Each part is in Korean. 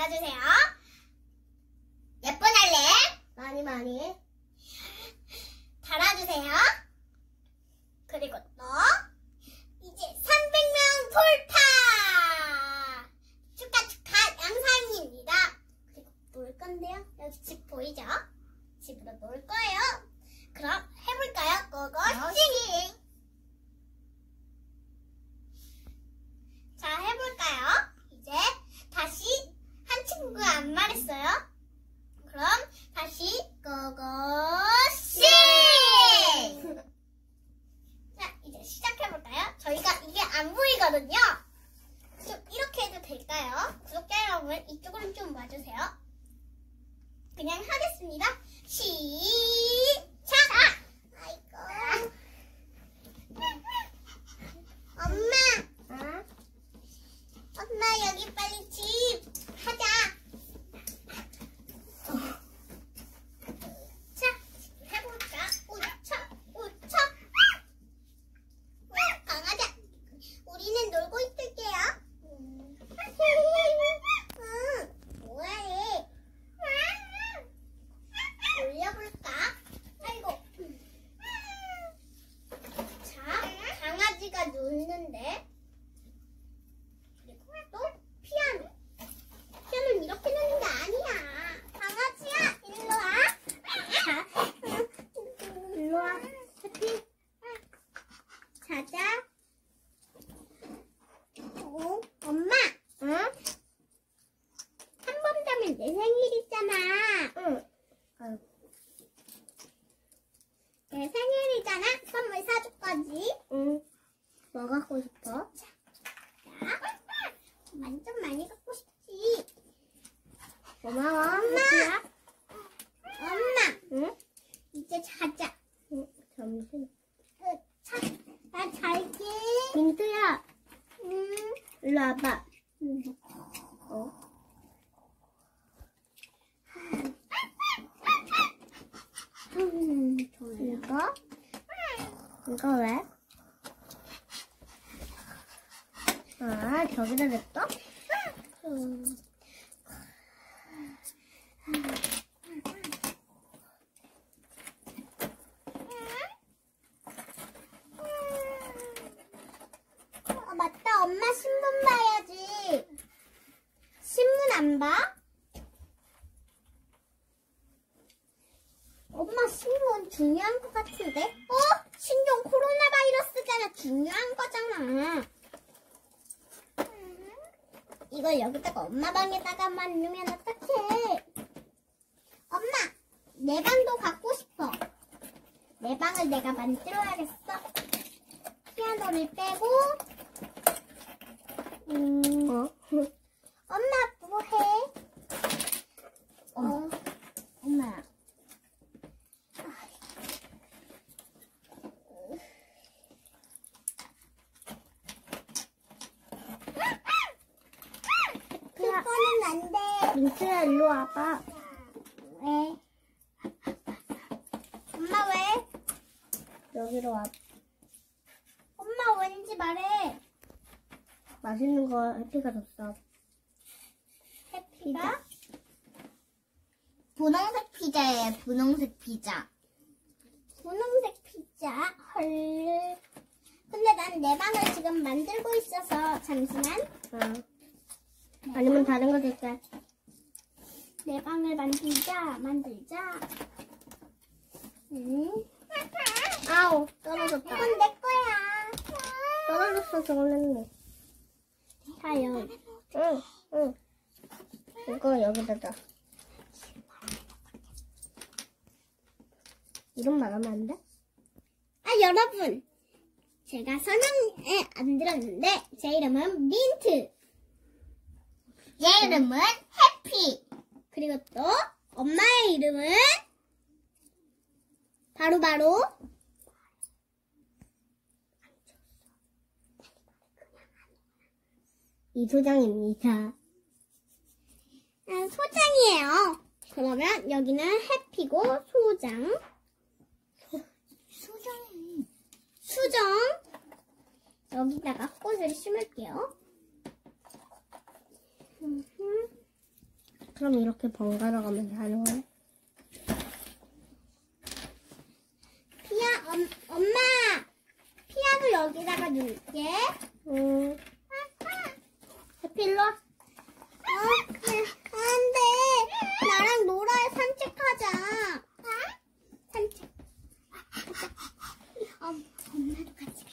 눌러주세요. 엄마, 여기 빨리 집! 하자! 자, 해볼까? 우차! 어, 강아지! 우리는 놀고 있을게요. 응, 뭐해? 올려볼까? 아이고. 자, 강아지가 노는데. 그리고 또 피아노. 피아노는 이렇게 노는 게 아니야. 강아지야, 일로 와. 자, 일로 와. 해피. 자자. 어, 엄마. 응? 한 번 자면 내 생일이잖아. 응. 아유, 내 생일이잖아. 선물 사줄 거지. 응. 뭐 갖고 싶어? 자, 완전 많이 갖고 싶지. 고마워. 엄마. 엄마, 응? 이제 자자. 응. 점심. 어, 자, 나 잘게. 민트야, 음, 일로 와봐. 음. 어? 음. 이거? 이거 왜? 아, 저기다? 음. 어, 맞다. 엄마 신문 봐야지. 신문 안 봐? 엄마 신문 중요한 것 같은데? 어? 신종 코로나 바이러스잖아. 중요한 거잖아. 이걸 여기다가 엄마 방에다가만 놓으면 어떡해? 엄마, 내 방도 갖고 싶어. 내 방을 내가 만들어야겠어. 피아노를 빼고, 음, 어? 엄마 뭐해? 어, 엄마야. 그거는 안 돼. 민트야, 일로 와봐. 왜? 엄마 왜? 여기로 와. 엄마 왠지 말해. 맛있는 거 해피가 줬어. 해피가? 분홍색 피자예요. 분홍색 피자. 분홍색 피자. 헐. 근데 난 내 방을 지금 만들고 있어서 잠시만. 어. 아니면 다른 거 줄게. 내 방을 만들자. 만들자. 음. 아우, 떨어졌다. 이건 내 거야. 떨어졌어, 저거는. 다요. 응, 응. 이거 여기다 줘. 이름 말하면 안 돼? 아 여러분. 제가 선영에 안 들었는데 제 이름은 민트. 얘 이름은 해피. 그리고 또 엄마의 이름은 바로바로 이소장입니다. 아, 소장이에요. 그러면 여기는 해피고 소장. 소장이. 수정. 여기다가 꽃을 심을게요. 그럼 이렇게 번갈아 가면서 하는 거야? 피아, 엄, 엄마! 피아노 여기다가 놓을게. 응. 와. 어, 네. 안 돼. 나랑 놀아야 산책하자. 산책. 어, 엄마도 같이 가.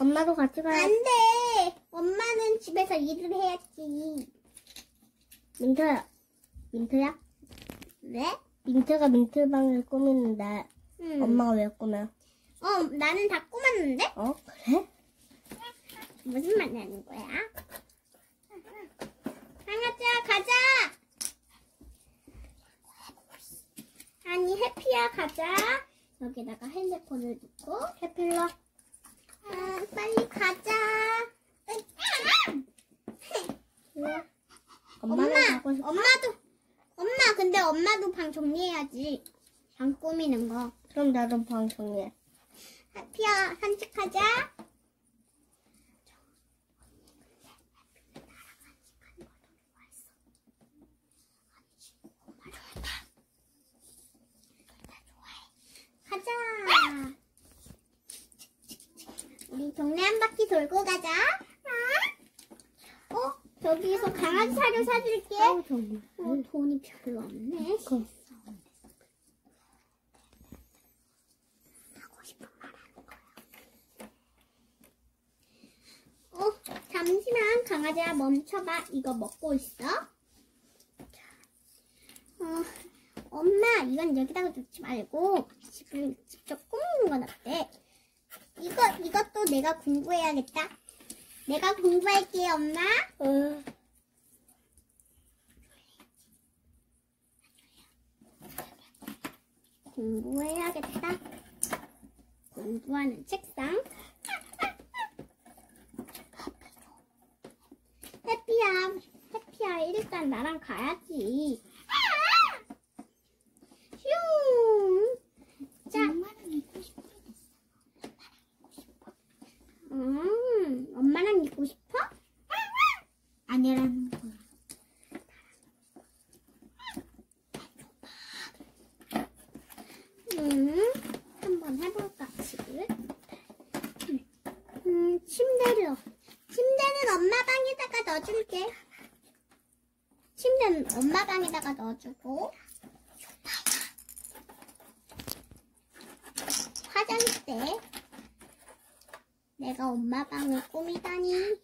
엄마도 같이 가야 안 돼. 엄마는 집에서 일을 해야지. 민트야. 민트야? 왜? 민트가 민트방을 꾸미는데 응. 엄마가 왜 꾸며? 어, 나는 다 꾸몄는데? 어? 그래? 무슨 말 하는 거야? 강아지야, 가자! 아니, 해피야, 가자. 여기다가 핸드폰을 일로 와. 아, 빨리 가자. 엄마, 싶어. 엄마도, 방 정리해야지. 방 꾸미는 거. 그럼 나도 방 정리해. 해피야, 산책하자. 가자. 우리 동네 한 바퀴 돌고 가자. 어? 저기서 강아지 사료 사줄게. 어, 돈이 별로 없네. 그. 하고 싶은 말 하는 거야. 어, 잠시만 강아지야 멈춰봐. 이거 먹고 있어. 어, 엄마 이건 여기다가 놓지 말고 집을 직접 꾸미는 건 어때? 이거 이것도 내가 공부해야겠다. 내가 공부할게 엄마. 응. 공부해야겠다. 공부하는 책상. 해피야, 해피야, 일단 나랑 가야지. 휴. 자. 음, 엄마랑 있고 싶어? 아니라는 거야. 음, 집을? 음, 침대를, 침대는 엄마 방에다가 넣어줄게. 침대는 엄마 방에다가 넣어주고. 화장대. 내가 엄마 방을 꾸미다니.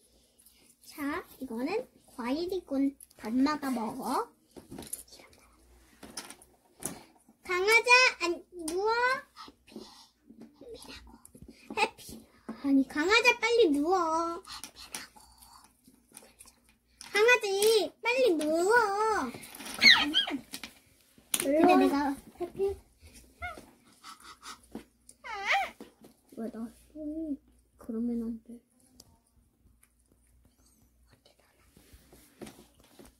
자, 이거는 과일이군. 엄마가 먹어. 강아지 안 누워. 해피. 해피라고. 해피. 아니 강아지 빨리 누워. 강아지 빨리 누워. 근데 내가 해피. 왜 나? 그러면 안 돼.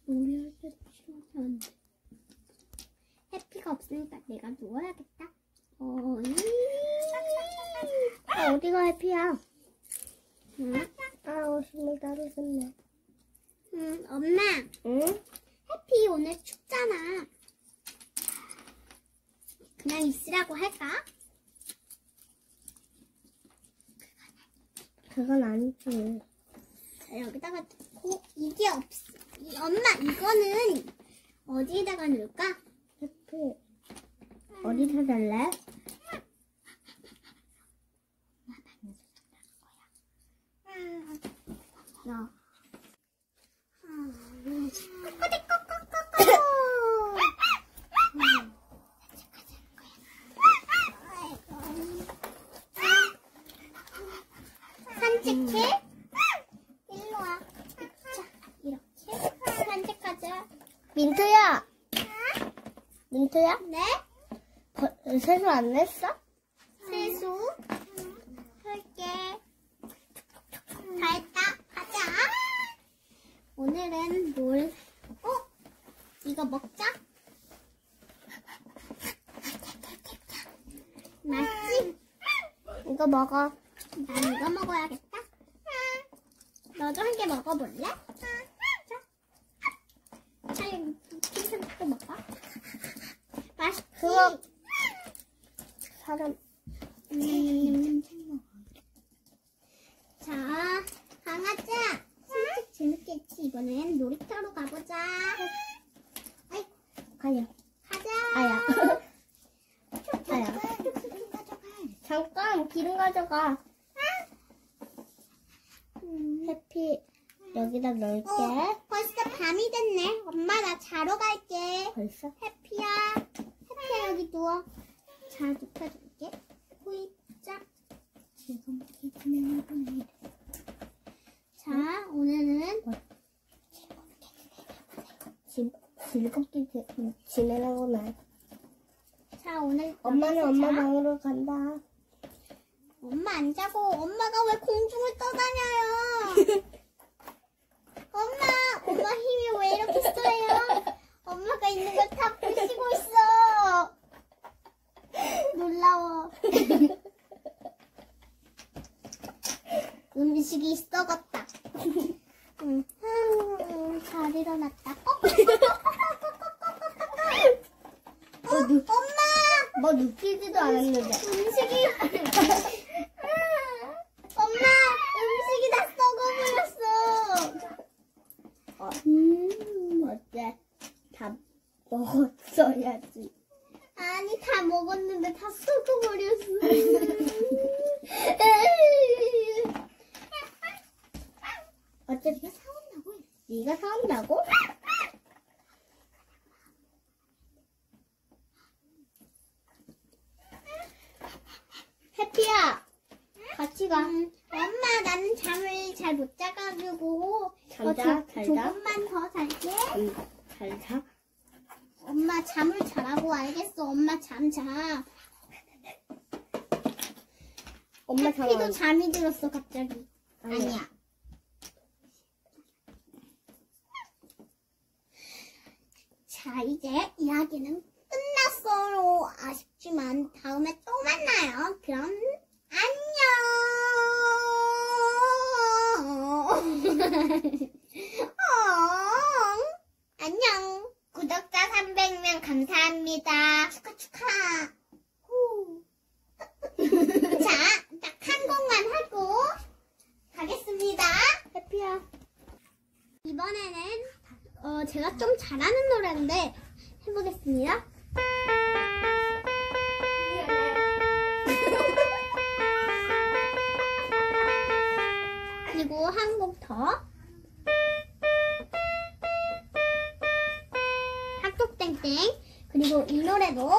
우리 할 때도 싫어하면 안 돼. 해피가 없으니까 내가 누워야겠다. 어, 이. 아, 어디가 해피야? 응? 아, 옷을 따로 샀네. 응, 엄마. 응? 해피 오늘 춥잖아. 그냥 있으라고 할까? 그건 아니지. 자, 여기다가 놓고 이게 없. 이, 엄마 이거는 어디에다가 놓을까? 해피. 어디서 살래? 야. 산책해? 일로 와. 자, 이렇게 산책하자. 민트야! 민트야? 네? 버- 세수 안 냈어? 세수 할게. 다 했다. 가자. 오늘은 뭘? 어? 이거 먹자. 맛있지? 이거 먹어. 난 이거 먹어야겠다. 너도 한 개 먹어볼래? 자. 잘, 핑크 그거 사람 음, 자, 강아지야. 산책 재밌겠지? 이번엔 놀이터로 가보자. 아이, 아야 가자. 아야 아야 기름 가져가. 잠깐 기름 가져가 음. 해피 여기다 넣을게 어, 벌써 밤이 됐네. 엄마 나 자러 갈게. 벌써 해피야. 해피야 여기 누워. 자 눕혀줄게. 호이짝. 즐겁게 지내는 자 오늘은 지, 즐겁게 지, 지내는구나 자 오늘 엄마는 엄마 자. 방으로 간다 엄마 안 자고 엄마가 왜 공중을 떠다녀요? 엄마 엄마 힘이 왜 이렇게 세요? 엄마가 있는 걸 다 부시고 있어. 놀라워. 음식이 썩었다. 응. 음, 잘 일어났다. 어? 뭐, 누, 엄마! 뭐 눕히지도 않았는데 음식이 엄마 음식이 다 썩어버렸어. 어, 음 어때 다 먹었어야지 아니 다 먹었는데 다 썩어버렸어. 어차피 사온다고? 네가 사온다고? 해피야 같이 가 음, 엄마 나는 잠을 잘 못 자가지고 잘 어, 자, 조- 잘 자. 조금만 더 잘게. 응, 잘 자. 엄마 잠을 자라고 알겠어. 엄마 잠 자. 엄마 잠 잠이 들었어 갑자기. 아니야. 자, 이제 이야기는 끝났어요. 아쉽지만 다음에 또 만나요. 그럼 안녕. 어, 안녕. 구독자 300명 감사합니다. 축하 축하. 후. 자, 딱 한 곡만 하고 가겠습니다. 해피야. 이번에는 어, 제가 좀 잘하는 노래인데 해보겠습니다. 그리고 한 곡 더. 땡땡. 그리고 이 노래도.